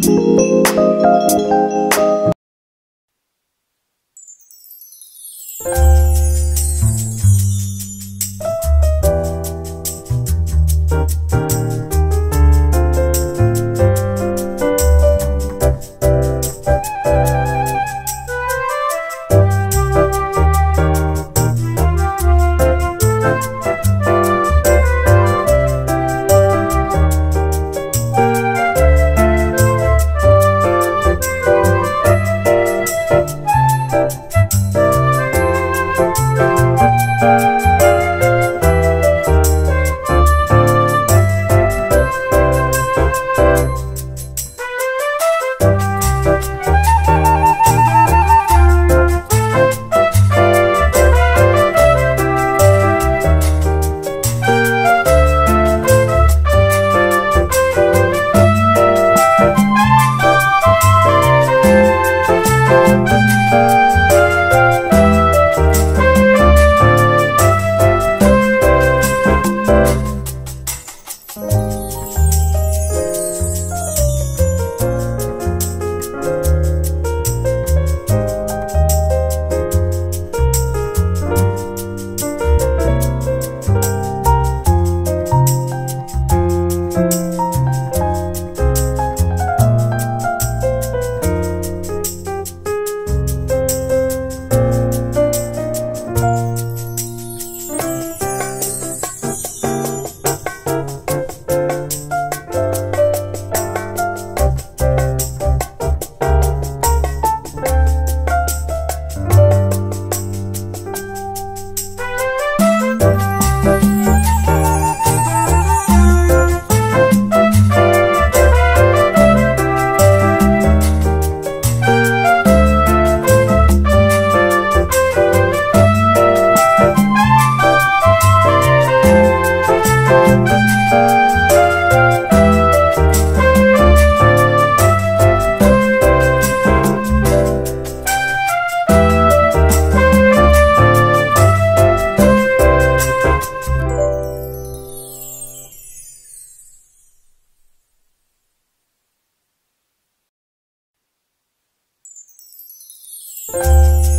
you. Música